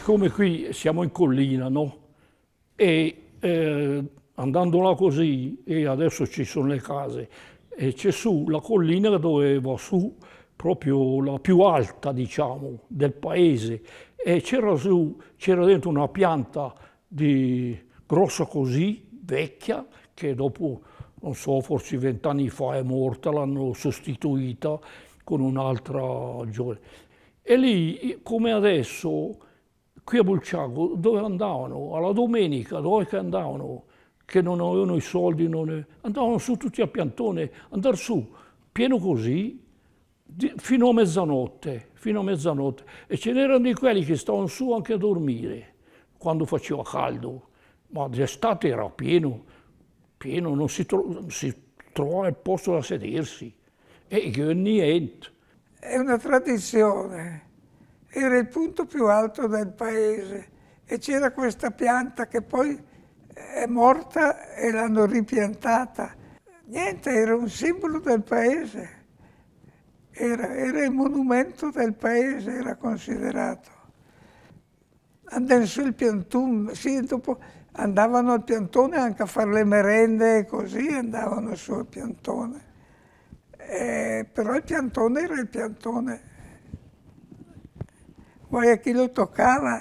siccome qui siamo in collina, no? E eh, andando là così, e adesso ci sono le case, e c'è su la collina dove va su proprio la più alta, diciamo, del paese, e c'era su, c'era dentro una pianta di grossa così, vecchia, che dopo, non so, forse vent'anni fa è morta, l'hanno sostituita con un'altra giovane. E lì, come adesso, qui a Bulciago, dove andavano? Alla domenica, dove andavano? Che non avevano i soldi, ne... andavano su tutti a piantone, andare su, pieno così, fino a mezzanotte, fino a mezzanotte. E ce n'erano di quelli che stavano su anche a dormire, quando faceva caldo. Ma d'estate era pieno, pieno, non si, tro si trovava il posto da sedersi. E che niente. È una tradizione. Era il punto più alto del paese e c'era questa pianta che poi è morta e l'hanno ripiantata. Niente, era un simbolo del paese. Era, era, il monumento del paese, era considerato. Andavano sul piantone, sì, dopo andavano al piantone anche a fare le merende e così andavano sul piantone. Eh, però il piantone era il piantone. Poi a chi lo toccava